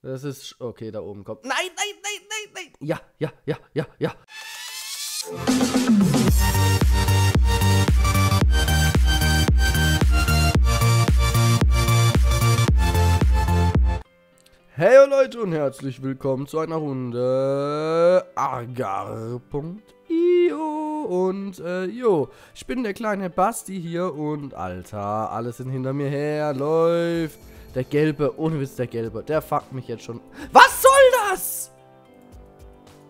Das ist. Okay, da oben kommt. Nein, nein, nein, nein, nein. Ja, ja, ja, ja, ja. Hey Leute und herzlich willkommen zu einer Runde Agar.io und äh, jo, ich bin der kleine Basti hier und Alter, alles sind hinter mir her, läuft. Der Gelbe, ohne Witz, der Gelbe, der fuckt mich jetzt schon. Was soll das?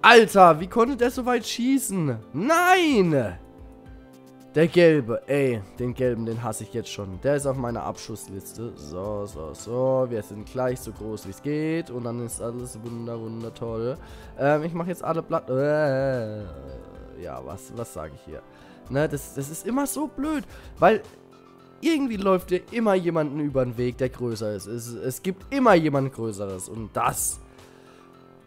Alter, wie konnte der so weit schießen? Nein! Der Gelbe, ey, den Gelben, den hasse ich jetzt schon. Der ist auf meiner Abschussliste. So, so, so. Wir sind gleich so groß, wie es geht. Und dann ist alles wunder, wunder toll. Ähm, ich mache jetzt alle Blatt... Äh, ja, was, was sage ich hier? Ne, das, das ist immer so blöd, weil irgendwie läuft dir immer jemanden über den Weg, der größer ist. Es, es gibt immer jemand Größeres und das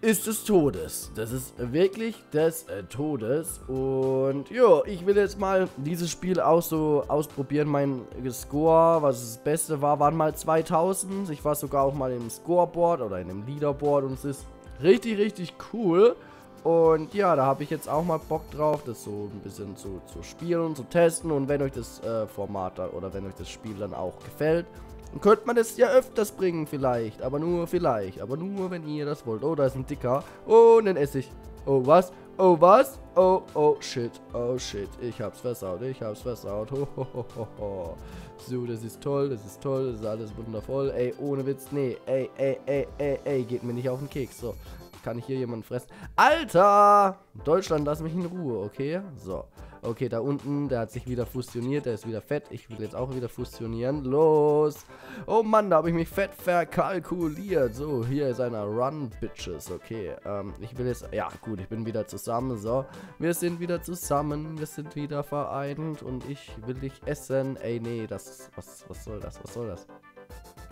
ist des Todes. Das ist wirklich des äh, Todes. Und ja, ich will jetzt mal dieses Spiel auch so ausprobieren. Mein Score, was das Beste war, waren mal 2000. Ich war sogar auch mal im Scoreboard oder in einem Leaderboard und es ist richtig, richtig cool. Und ja, da habe ich jetzt auch mal Bock drauf, das so ein bisschen zu, zu spielen und zu testen. Und wenn euch das äh, Format oder wenn euch das Spiel dann auch gefällt, dann könnte man das ja öfters bringen vielleicht. Aber nur vielleicht. Aber nur, wenn ihr das wollt. Oh, da ist ein Dicker. Oh, ein Essig. Oh, was? Oh, was? Oh, oh, shit. Oh, shit. Ich hab's versaut. Ich hab's versaut. Ho, ho, ho, ho. So, das ist toll. Das ist toll. Das ist alles wundervoll. Ey, ohne Witz. Nee. Ey, ey, ey, ey, ey. Geht mir nicht auf den Keks. So. Kann ich hier jemanden fressen? Alter! Deutschland, lass mich in Ruhe, okay? So. Okay, da unten, der hat sich wieder fusioniert. Der ist wieder fett. Ich will jetzt auch wieder fusionieren. Los! Oh Mann, da habe ich mich fett verkalkuliert. So, hier ist einer Run, Bitches. Okay, ähm, ich will jetzt... Ja, gut, ich bin wieder zusammen. So, wir sind wieder zusammen. Wir sind wieder vereint. Und ich will dich essen. Ey, nee, das... Was, was soll das? Was soll das?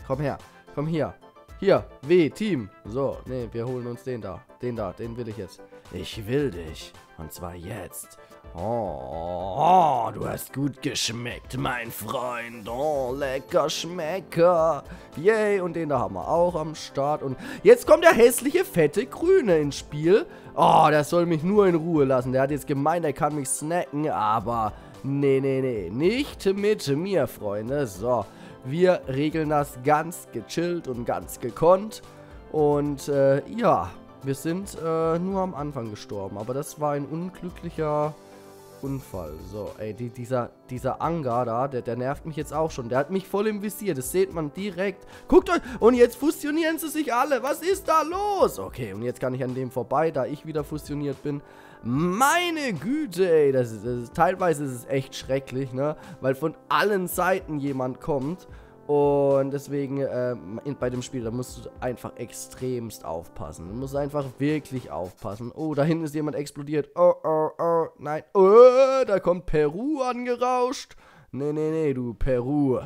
Komm her. Komm hier. Hier, W, Team. So, ne, wir holen uns den da. Den da, den will ich jetzt. Ich will dich. Und zwar jetzt. Oh, oh, du hast gut geschmeckt, mein Freund. Oh, lecker Schmecker. Yay, und den da haben wir auch am Start. Und jetzt kommt der hässliche, fette Grüne ins Spiel. Oh, der soll mich nur in Ruhe lassen. Der hat jetzt gemeint, er kann mich snacken, aber... Nee, nee, nee, nicht mit mir, Freunde. So, wir regeln das ganz gechillt und ganz gekonnt. Und äh, ja, wir sind äh, nur am Anfang gestorben. Aber das war ein unglücklicher Unfall. So, ey, die, dieser, dieser Anga da, der, der nervt mich jetzt auch schon. Der hat mich voll im Visier. Das sieht man direkt. Guckt euch. Und jetzt fusionieren sie sich alle. Was ist da los? Okay, und jetzt kann ich an dem vorbei, da ich wieder fusioniert bin. Meine Güte, ey. Das ist, das ist, teilweise ist es echt schrecklich, ne? Weil von allen Seiten jemand kommt. Und deswegen ähm, bei dem Spiel, da musst du einfach extremst aufpassen. Du musst einfach wirklich aufpassen. Oh, da hinten ist jemand explodiert. Oh, oh, oh, nein. Oh, da kommt Peru angerauscht. Nee, nee, nee, du Peru.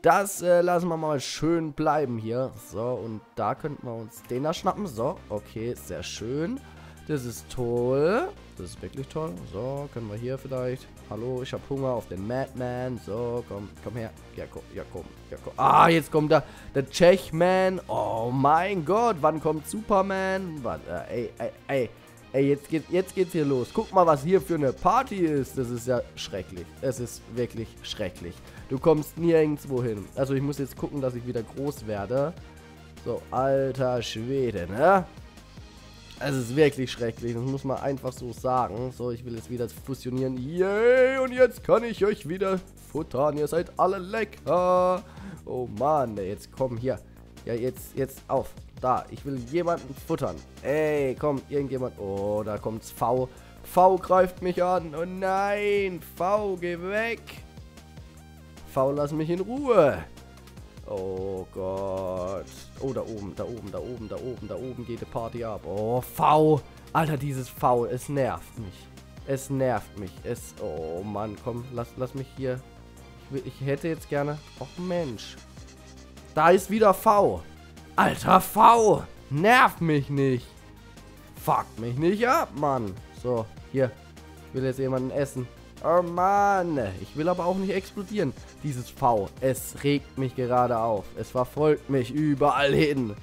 Das äh, lassen wir mal schön bleiben hier. So, und da könnten wir uns den da schnappen. So, okay, sehr schön. Das ist toll. Das ist wirklich toll. So, können wir hier vielleicht. Hallo, ich habe Hunger auf den Madman. So, komm, komm her. Ja, komm, ja, komm, ja, komm. Ah, jetzt kommt da der Tschechman. Oh mein Gott, wann kommt Superman? Warte, äh, ey, ey, ey. Ey, jetzt, geht, jetzt geht's hier los. Guck mal, was hier für eine Party ist. Das ist ja schrecklich. Es ist wirklich schrecklich. Du kommst nirgendwo hin. Also ich muss jetzt gucken, dass ich wieder groß werde. So, alter Schwede, ne? Es ist wirklich schrecklich, das muss man einfach so sagen. So, ich will jetzt wieder fusionieren. Yay, und jetzt kann ich euch wieder futtern. Ihr seid alle lecker. Oh Mann, jetzt komm hier. Ja, jetzt, jetzt auf. Da, ich will jemanden futtern. Ey, komm, irgendjemand. Oh, da kommt's V. V greift mich an. Oh nein, V, geh weg. V, lass mich in Ruhe. Oh Gott. Oh, da oben, da oben, da oben, da oben, da oben geht die Party ab. Oh, V. Alter, dieses V, es nervt mich. Es nervt mich. Es, oh Mann, komm, lass, lass mich hier. Ich, will, ich hätte jetzt gerne... Och Mensch. Da ist wieder V. Alter, V. Nerv mich nicht. Fuck mich nicht ab, Mann. So, hier. Ich will jetzt jemanden essen. Oh Mann. Ich will aber auch nicht explodieren. Dieses V. Es regt mich gerade auf. Es verfolgt mich überall hin.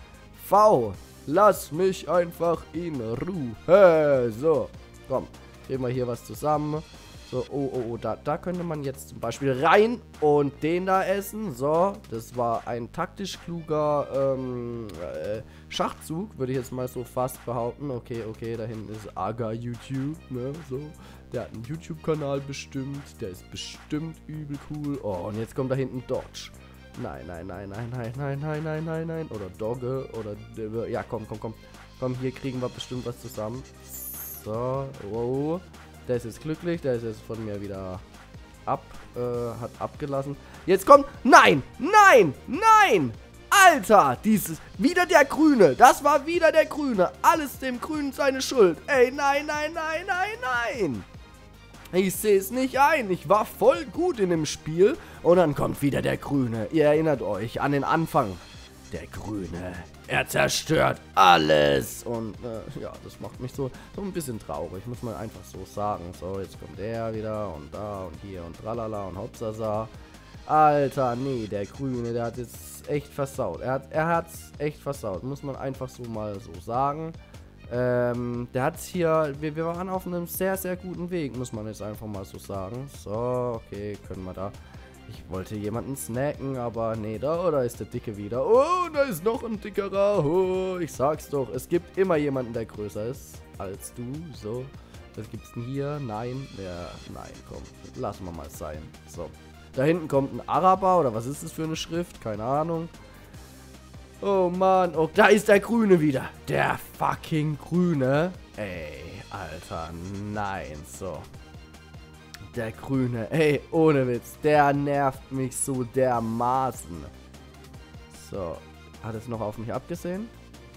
V. Lass mich einfach in Ruhe. So, komm. Kriegen wir hier was zusammen. So, oh, oh, oh, da, da könnte man jetzt zum Beispiel rein und den da essen. So, das war ein taktisch kluger ähm, äh, Schachzug, würde ich jetzt mal so fast behaupten. Okay, okay, da hinten ist Aga YouTube, ne, so. Der hat einen YouTube-Kanal bestimmt, der ist bestimmt übel cool. Oh, und jetzt kommt da hinten Dodge. Nein, nein, nein, nein, nein, nein, nein, nein, nein, nein. Oder Dogge, oder... Ja, komm, komm, komm. Komm, hier kriegen wir bestimmt was zusammen. So, wow. Der ist jetzt glücklich, der ist jetzt von mir wieder ab, äh, hat abgelassen. Jetzt kommt, nein, nein, nein! Alter, dieses, wieder der Grüne, das war wieder der Grüne. Alles dem Grünen seine Schuld. Ey, nein, nein, nein, nein, nein. Ich sehe es nicht ein. Ich war voll gut in dem Spiel. Und dann kommt wieder der Grüne. Ihr erinnert euch an den Anfang. Der Grüne. Er zerstört alles. Und äh, ja, das macht mich so, so ein bisschen traurig, muss man einfach so sagen. So, jetzt kommt der wieder und da und hier und tralala und hopsasa. Alter, nee, der Grüne, der hat jetzt echt versaut. Er hat er echt versaut, muss man einfach so mal so sagen. Ähm, der hat hier, wir, wir waren auf einem sehr, sehr guten Weg, muss man jetzt einfach mal so sagen. So, okay, können wir da ich wollte jemanden snacken, aber nee, da oder ist der Dicke wieder. Oh, da ist noch ein Dickerer. Oh, ich sag's doch, es gibt immer jemanden, der größer ist als du. So, was gibt's denn hier? Nein, der, nein, komm, lassen wir mal sein. So, da hinten kommt ein Araber oder was ist das für eine Schrift? Keine Ahnung. Oh Mann, oh, da ist der Grüne wieder. Der fucking Grüne. Ey, Alter, nein, so. Der Grüne. Ey, ohne Witz. Der nervt mich so dermaßen. So. Hat es noch auf mich abgesehen?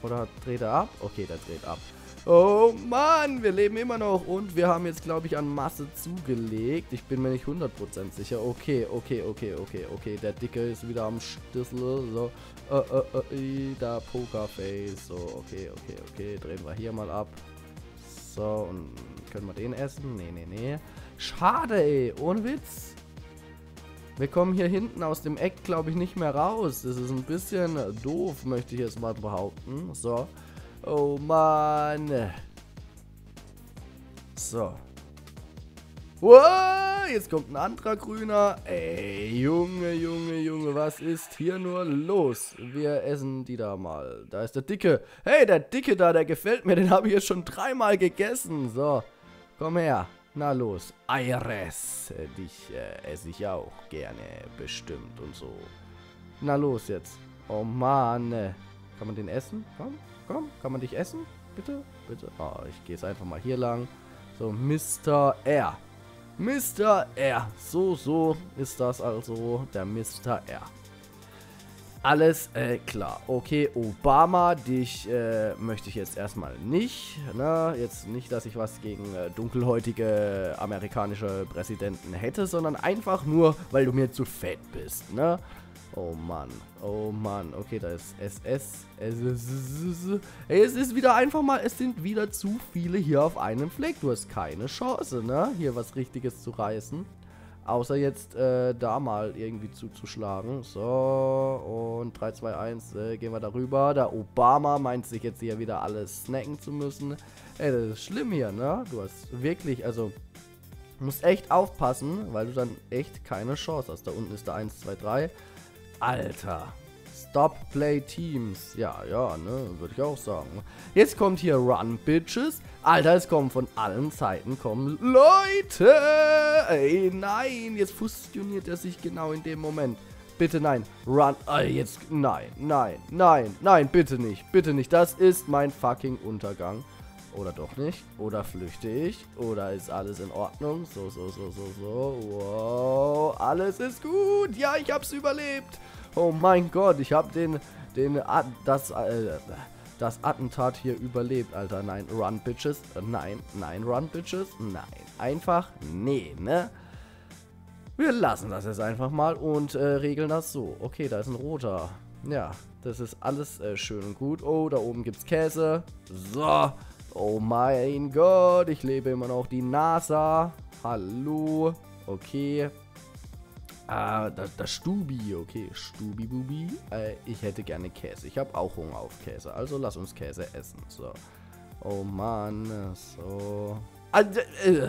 Oder dreht er ab? Okay, der dreht ab. Oh Mann, wir leben immer noch. Und wir haben jetzt, glaube ich, an Masse zugelegt. Ich bin mir nicht 100% sicher. Okay, okay, okay, okay, okay. Der Dicke ist wieder am Schlüssel. So. Uh, uh, uh, da Pokerface. So, okay, okay, okay. Drehen wir hier mal ab. So, und können wir den essen? Nee, nee, nee. Schade, ey. Ohne Witz. Wir kommen hier hinten aus dem Eck, glaube ich, nicht mehr raus. Das ist ein bisschen doof, möchte ich jetzt mal behaupten. So. Oh, Mann. So. Wow, jetzt kommt ein anderer Grüner. Ey, Junge, Junge, Junge, was ist hier nur los? Wir essen die da mal. Da ist der Dicke. Hey, der Dicke da, der gefällt mir. Den habe ich jetzt schon dreimal gegessen. So, komm her. Na los, Aires, dich äh, esse ich auch gerne, bestimmt und so. Na los jetzt. Oh Mann. Kann man den essen? Komm, komm, kann man dich essen? Bitte, bitte. Oh, ich gehe jetzt einfach mal hier lang. So, Mr. R. Mr. R. So, so ist das also, der Mr. R. Alles äh, klar. Okay, Obama, dich äh, möchte ich jetzt erstmal nicht. Ne? Jetzt nicht, dass ich was gegen äh, dunkelhäutige amerikanische Präsidenten hätte, sondern einfach nur, weil du mir zu fett bist. Ne? Oh Mann, oh Mann. Okay, da ist SS. Es ist wieder einfach mal, es sind wieder zu viele hier auf einem Fleck. Du hast keine Chance, ne? Hier was Richtiges zu reißen. Außer jetzt äh, da mal irgendwie zuzuschlagen. So, und 3, 2, 1, äh, gehen wir darüber. Der Obama meint sich jetzt hier wieder alles snacken zu müssen. Ey, das ist schlimm hier, ne? Du hast wirklich, also, musst echt aufpassen, weil du dann echt keine Chance hast. Da unten ist der 1, 2, 3. Alter, Stop Play Teams. Ja, ja, ne, würde ich auch sagen. Jetzt kommt hier Run Bitches. Alter, es kommen von allen Seiten kommen Leute. Ey, nein, jetzt fusioniert er sich genau in dem Moment. Bitte nein. Run. Ey, jetzt. Nein, nein, nein, nein, bitte nicht. Bitte nicht. Das ist mein fucking Untergang. Oder doch nicht? Oder flüchte ich? Oder ist alles in Ordnung? So, so, so, so, so. Wow. Alles ist gut. Ja, ich hab's überlebt. Oh mein Gott, ich habe den, den, das, äh, das Attentat hier überlebt, Alter. Nein, run, Bitches. Nein, nein, run, Bitches. Nein, einfach nee, ne? Wir lassen das jetzt einfach mal und äh, regeln das so. Okay, da ist ein roter. Ja, das ist alles äh, schön und gut. Oh, da oben gibt's Käse. So. Oh mein Gott, ich lebe immer noch die NASA. Hallo. Okay. Ah, das, das Stubi, okay. Stubi-Bubi. Äh, ich hätte gerne Käse. Ich habe auch Hunger auf Käse. Also lass uns Käse essen. So. Oh Mann, so. Ah, äh.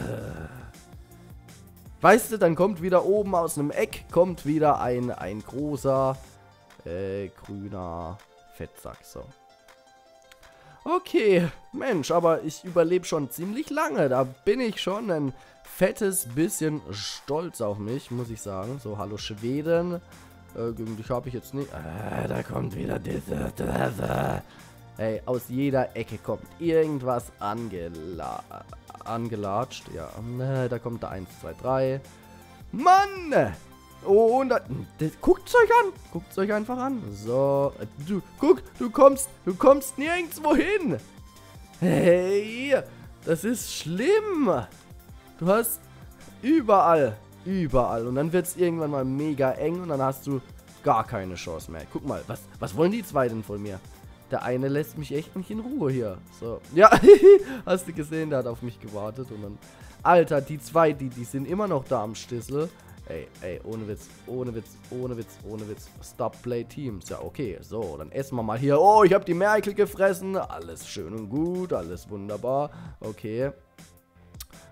Weißt du, dann kommt wieder oben aus einem Eck, kommt wieder ein, ein großer, äh, grüner Fettsack. So. Okay, Mensch, aber ich überlebe schon ziemlich lange. Da bin ich schon ein fettes bisschen stolz auf mich, muss ich sagen. So, hallo Schweden. Äh, gegen dich habe ich jetzt nicht... Äh, da kommt wieder diese... diese. Ey, aus jeder Ecke kommt irgendwas angela angelatscht. Ja, äh, da kommt da 1, 2, 3. Mann! Und guckt euch an. Guckt euch einfach an. So, du, guck, du kommst, du kommst nirgendwo hin. Hey, das ist schlimm. Du hast überall, überall. Und dann wird es irgendwann mal mega eng und dann hast du gar keine Chance mehr. Guck mal, was, was wollen die zwei denn von mir? Der eine lässt mich echt nicht in Ruhe hier. So, ja, hast du gesehen, der hat auf mich gewartet und dann... Alter, die zwei, die, die sind immer noch da am Stissel. Ey, ey, ohne Witz, ohne Witz, ohne Witz, ohne Witz. Stop Play Teams. Ja, okay. So, dann essen wir mal hier. Oh, ich habe die Merkel gefressen. Alles schön und gut, alles wunderbar. Okay.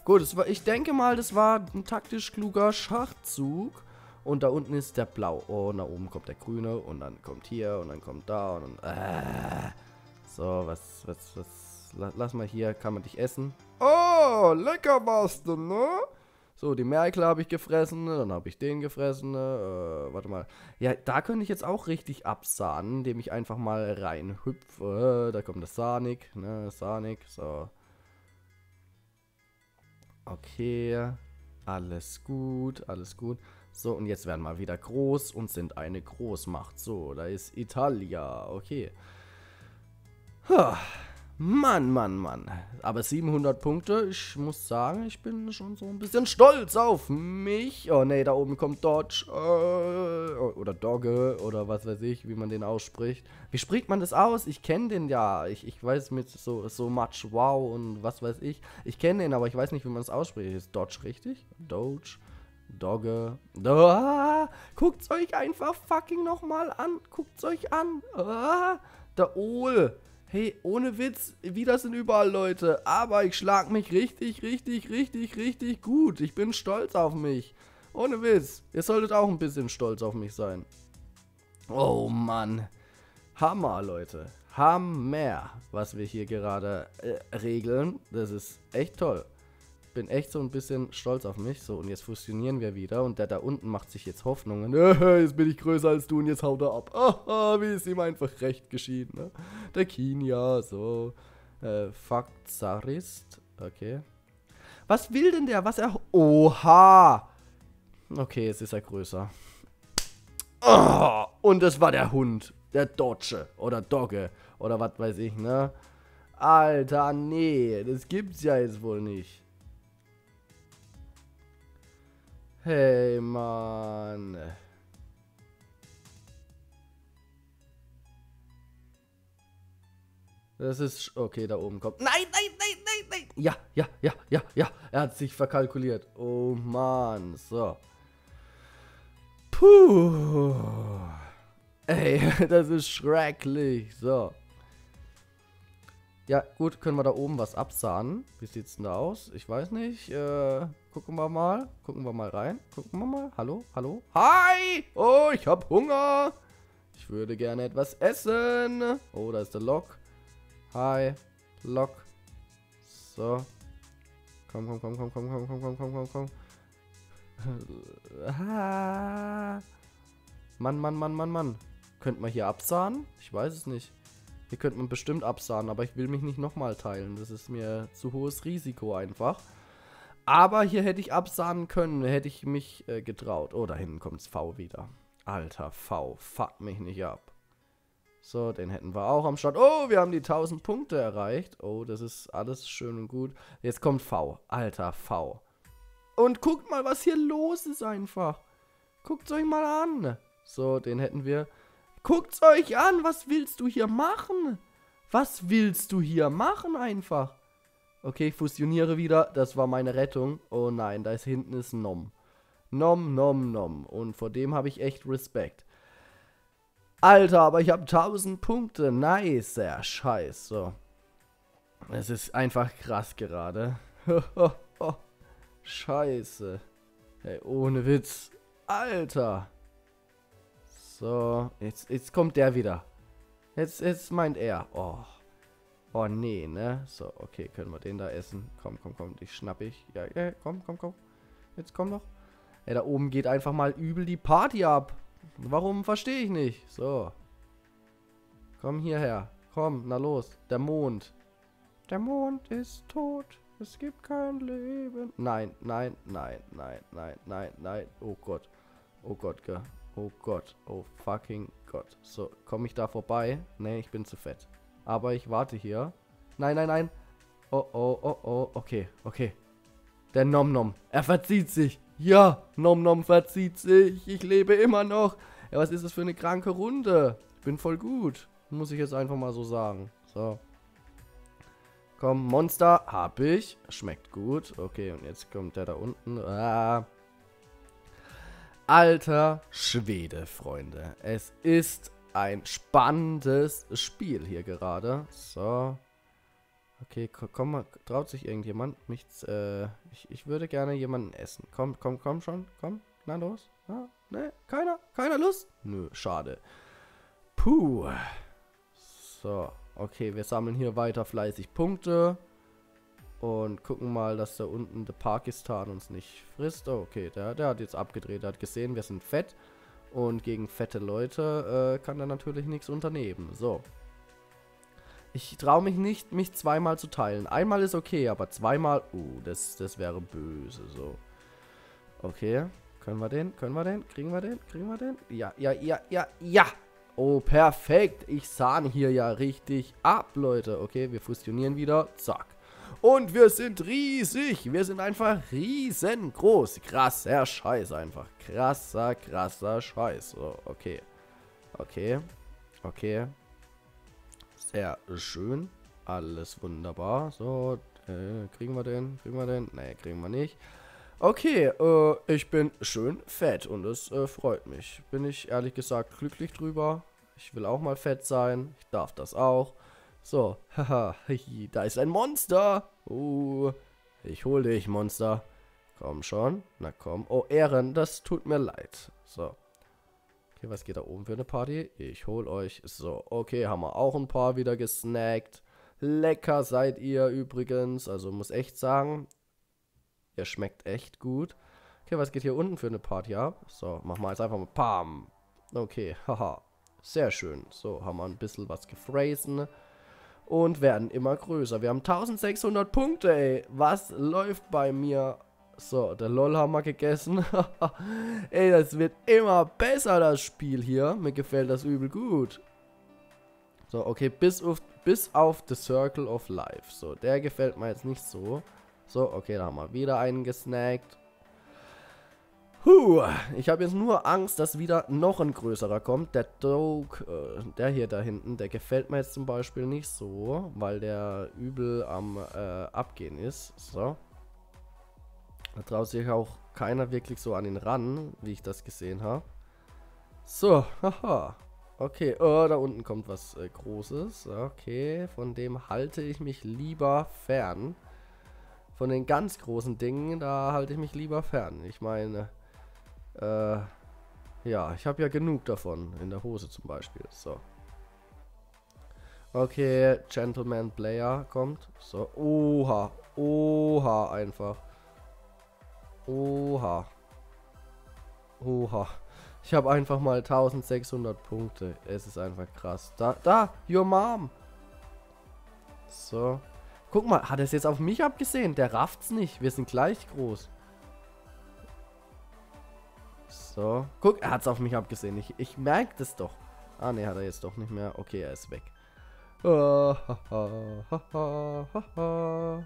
Gut, war, ich denke mal, das war ein taktisch kluger Schachzug. Und da unten ist der Blau. Oh, und da oben kommt der Grüne. Und dann kommt hier und dann kommt da. Und dann, äh. So, was, was, was. Lass mal hier. Kann man dich essen? Oh, lecker warst du, ne? So, die Merkel habe ich gefressen, dann habe ich den gefressen. Äh, warte mal. Ja, da könnte ich jetzt auch richtig absahnen, indem ich einfach mal reinhüpfe. Da kommt das Sonic, ne, Sonic, so. Okay, alles gut, alles gut. So, und jetzt werden wir wieder groß und sind eine Großmacht. So, da ist Italia, okay. Huh. Mann, Mann, Mann. Aber 700 Punkte, ich muss sagen, ich bin schon so ein bisschen stolz auf mich. Oh ne, da oben kommt Dodge. Äh, oder Dogge oder was weiß ich, wie man den ausspricht. Wie spricht man das aus? Ich kenne den ja. Ich, ich weiß mit so, so much wow und was weiß ich. Ich kenne den, aber ich weiß nicht, wie man es ausspricht. Ist Dodge richtig? Doge? Dogge. Ah, guckt's euch einfach fucking nochmal an. Guckt's euch an. Ah, der Ohl. Hey, ohne Witz, wieder sind überall Leute. Aber ich schlag mich richtig, richtig, richtig, richtig gut. Ich bin stolz auf mich. Ohne Witz. Ihr solltet auch ein bisschen stolz auf mich sein. Oh Mann. Hammer, Leute. Hammer, was wir hier gerade äh, regeln. Das ist echt toll bin echt so ein bisschen stolz auf mich. So, und jetzt fusionieren wir wieder. Und der da unten macht sich jetzt Hoffnungen. jetzt bin ich größer als du und jetzt haut er ab. Aha, wie ist ihm einfach recht geschieden. Ne? Der Kinia, so. Äh, Fakzarist. Okay. Was will denn der? Was er... Oha! Okay, jetzt ist er größer. Oh, und das war der Hund. Der Dodge. Oder Dogge. Oder was weiß ich, ne? Alter, nee. Das gibt's ja jetzt wohl nicht. Hey, Mann. Das ist... Okay, da oben kommt... Nein, nein, nein, nein, nein. Ja, ja, ja, ja, ja. Er hat sich verkalkuliert. Oh, Mann. So. Puh. Ey, das ist schrecklich. So. Ja, gut, können wir da oben was absahnen. Wie sieht's denn da aus? Ich weiß nicht. Äh, gucken wir mal. Gucken wir mal rein. Gucken wir mal. Hallo? Hallo? Hi! Oh, ich hab Hunger. Ich würde gerne etwas essen. Oh, da ist der Lok. Hi. Lok. So. Komm, komm, komm, komm, komm, komm, komm, komm, komm, komm, komm. Mann, Mann, Mann, Mann, Mann. Könnte man hier absahnen? Ich weiß es nicht. Hier könnte man bestimmt absahnen, aber ich will mich nicht nochmal teilen. Das ist mir zu hohes Risiko einfach. Aber hier hätte ich absahnen können, hätte ich mich äh, getraut. Oh, da hinten kommt's V wieder. Alter V, fuck mich nicht ab. So, den hätten wir auch am Start. Oh, wir haben die 1000 Punkte erreicht. Oh, das ist alles schön und gut. Jetzt kommt V. Alter V. Und guckt mal, was hier los ist einfach. Guckt euch mal an. So, den hätten wir Guckt's euch an, was willst du hier machen? Was willst du hier machen einfach? Okay, ich fusioniere wieder. Das war meine Rettung. Oh nein, da ist hinten ist Nom. Nom, nom, nom. Und vor dem habe ich echt Respekt. Alter, aber ich habe 1000 Punkte. Nice, der Scheiß. So. Es ist einfach krass gerade. Scheiße. Hey, ohne Witz. Alter. So, jetzt, jetzt kommt der wieder. Jetzt, jetzt meint er. Oh. Oh, nee, ne? So, okay, können wir den da essen. Komm, komm, komm, dich schnapp ich. Ja, ja, komm, komm, komm. Jetzt komm doch. Ey, da oben geht einfach mal übel die Party ab. Warum, verstehe ich nicht. So. Komm hierher. Komm, na los. Der Mond. Der Mond ist tot. Es gibt kein Leben. Nein, nein, nein, nein, nein, nein, nein. Oh Gott. Oh Gott, gell. Oh Gott. Oh fucking Gott. So, komme ich da vorbei? Nee, ich bin zu fett. Aber ich warte hier. Nein, nein, nein. Oh, oh, oh, oh. Okay, okay. Der Nom Nom. Er verzieht sich. Ja, Nom Nom verzieht sich. Ich lebe immer noch. Ja, was ist das für eine kranke Runde? Ich bin voll gut. Muss ich jetzt einfach mal so sagen. So. Komm, Monster. Hab ich. Schmeckt gut. Okay, und jetzt kommt der da unten. Ah. Alter Schwede, Freunde. Es ist ein spannendes Spiel hier gerade. So. Okay, komm mal, traut sich irgendjemand mich, äh, ich, ich würde gerne jemanden essen. Komm, komm, komm schon, komm, na los. Ja, ne, keiner, keiner Lust? Nö, schade. Puh. So, okay, wir sammeln hier weiter fleißig Punkte. Und gucken mal, dass da unten der Pakistan uns nicht frisst. Oh, okay, der, der hat jetzt abgedreht, der hat gesehen, wir sind fett. Und gegen fette Leute äh, kann er natürlich nichts unternehmen. So. Ich traue mich nicht, mich zweimal zu teilen. Einmal ist okay, aber zweimal... Uh, das, das wäre böse, so. Okay. Können wir den? Können wir den? Kriegen wir den? Kriegen wir den? Ja, ja, ja, ja, ja! Oh, perfekt. Ich sahne hier ja richtig ab, Leute. Okay, wir fusionieren wieder. Zack. Und wir sind riesig. Wir sind einfach riesengroß. Krasser Scheiß einfach. Krasser, krasser Scheiß. So, okay. Okay. Okay. Sehr schön. Alles wunderbar. So, äh, kriegen wir den? Kriegen wir den? Nee, kriegen wir nicht. Okay, äh, ich bin schön fett und es äh, freut mich. Bin ich ehrlich gesagt glücklich drüber. Ich will auch mal fett sein. Ich darf das auch. So, haha, da ist ein Monster. Uh, ich hol dich, Monster. Komm schon. Na komm. Oh, Ehren, das tut mir leid. So. Okay, was geht da oben für eine Party? Ich hol euch. So, okay, haben wir auch ein paar wieder gesnackt. Lecker seid ihr übrigens. Also muss echt sagen, ihr schmeckt echt gut. Okay, was geht hier unten für eine Party ab? So, machen wir jetzt einfach mal Pam. Okay, haha. Sehr schön. So, haben wir ein bisschen was gefräsen und werden immer größer. Wir haben 1600 Punkte, ey. Was läuft bei mir? So, der LOL haben wir gegessen. ey, das wird immer besser, das Spiel hier. Mir gefällt das übel gut. So, okay, bis auf, bis auf The Circle of Life. So, der gefällt mir jetzt nicht so. So, okay, da haben wir wieder einen gesnackt. Huh, ich habe jetzt nur Angst, dass wieder noch ein größerer kommt. Der Doge, äh, der hier da hinten, der gefällt mir jetzt zum Beispiel nicht so, weil der übel am äh, Abgehen ist. So. Da traut sich auch keiner wirklich so an ihn ran, wie ich das gesehen habe. So, haha. Okay, oh, da unten kommt was äh, Großes. Okay, von dem halte ich mich lieber fern. Von den ganz großen Dingen, da halte ich mich lieber fern. Ich meine... Äh, ja, ich habe ja genug davon. In der Hose zum Beispiel. So. Okay, Gentleman Player kommt. So, oha. Oha, einfach. Oha. Oha. Ich habe einfach mal 1600 Punkte. Es ist einfach krass. Da, da, your mom. So. Guck mal, hat er es jetzt auf mich abgesehen? Der rafft's nicht. Wir sind gleich groß. So. Guck, er hat es auf mich abgesehen. Ich, ich merke das doch. Ah, ne, hat er jetzt doch nicht mehr. Okay, er ist weg.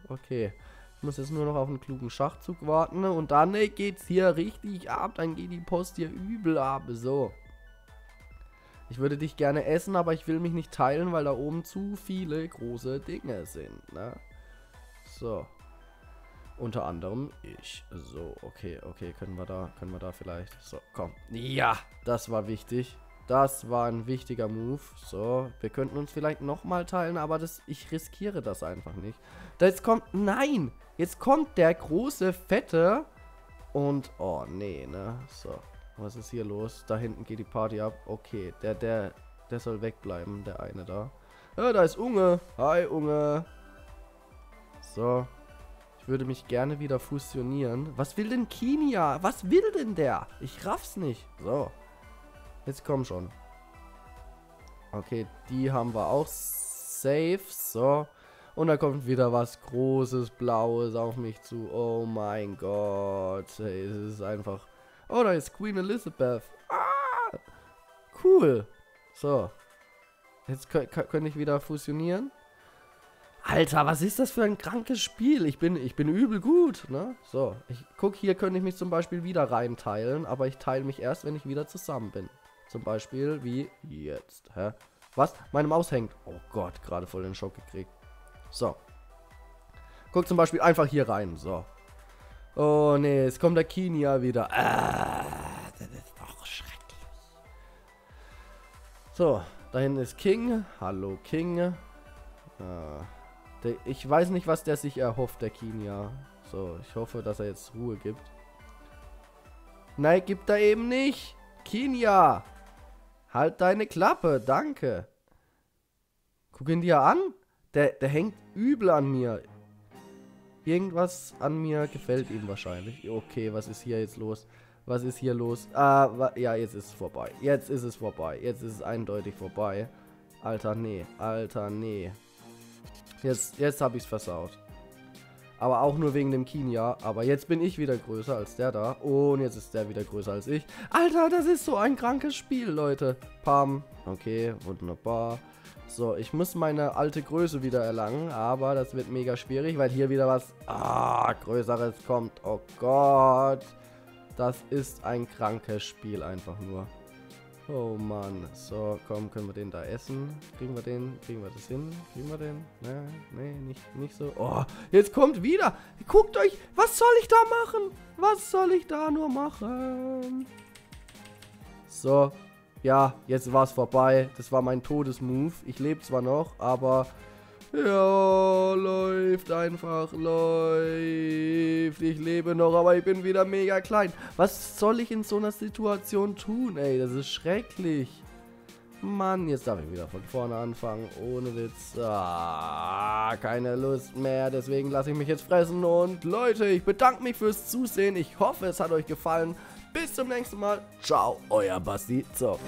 Okay. Ich muss jetzt nur noch auf einen klugen Schachzug warten. Und dann ey, geht's hier richtig ab. Dann geht die Post hier übel ab. So. Ich würde dich gerne essen, aber ich will mich nicht teilen, weil da oben zu viele große Dinge sind. Ne? So. Unter anderem ich. So, okay, okay, können wir da, können wir da vielleicht. So, komm. Ja, das war wichtig. Das war ein wichtiger Move. So, wir könnten uns vielleicht nochmal teilen, aber das, ich riskiere das einfach nicht. Jetzt kommt, nein, jetzt kommt der große, fette und, oh nee, ne, so. Was ist hier los? Da hinten geht die Party ab. Okay, der, der, der soll wegbleiben, der eine da. Ja, da ist Unge. Hi, Unge. So, würde mich gerne wieder fusionieren. Was will denn Kinia? Was will denn der? Ich raff's nicht. So. Jetzt komm schon. Okay, die haben wir auch safe. So. Und da kommt wieder was Großes, Blaues auf mich zu. Oh mein Gott. Hey, es ist einfach... Oh, da ist Queen Elizabeth. Ah! Cool. So. Jetzt könnte ich wieder fusionieren. Alter, was ist das für ein krankes Spiel? Ich bin, ich bin übel gut, ne? So, ich guck, hier könnte ich mich zum Beispiel wieder reinteilen, aber ich teile mich erst, wenn ich wieder zusammen bin. Zum Beispiel wie jetzt, hä? Was? Meine Maus hängt. Oh Gott, gerade voll den Schock gekriegt. So. Guck zum Beispiel einfach hier rein, so. Oh nee, jetzt kommt der Kinia wieder. Ah, das ist doch schrecklich. So, da hinten ist King. Hallo King. Ah. Der, ich weiß nicht, was der sich erhofft, der Kinia. So, ich hoffe, dass er jetzt Ruhe gibt. Nein, gibt er eben nicht. Kinia, halt deine Klappe, danke. Guck ihn dir an. Der, der hängt übel an mir. Irgendwas an mir gefällt ihm wahrscheinlich. Okay, was ist hier jetzt los? Was ist hier los? Ah, ja, jetzt ist es vorbei. Jetzt ist es vorbei. Jetzt ist es eindeutig vorbei. Alter, nee. Alter, nee. Jetzt, jetzt habe ich es versaut. Aber auch nur wegen dem Kinia. Aber jetzt bin ich wieder größer als der da. Und jetzt ist der wieder größer als ich. Alter, das ist so ein krankes Spiel, Leute. Pam. Okay, wunderbar. So, ich muss meine alte Größe wieder erlangen. Aber das wird mega schwierig, weil hier wieder was ah, Größeres kommt. Oh Gott. Das ist ein krankes Spiel einfach nur. Oh Mann. So, komm, können wir den da essen? Kriegen wir den? Kriegen wir das hin? Kriegen wir den? Ne, nee, nicht, nicht so. Oh, jetzt kommt wieder. Guckt euch, was soll ich da machen? Was soll ich da nur machen? So, ja, jetzt war es vorbei. Das war mein Todesmove. Ich lebe zwar noch, aber ja, läuft einfach, läuft. Ich lebe noch, aber ich bin wieder mega klein. Was soll ich in so einer Situation tun, ey? Das ist schrecklich. Mann, jetzt darf ich wieder von vorne anfangen. Ohne Witz. Ah, keine Lust mehr. Deswegen lasse ich mich jetzt fressen. Und Leute, ich bedanke mich fürs Zusehen. Ich hoffe, es hat euch gefallen. Bis zum nächsten Mal. Ciao, euer Basti. So.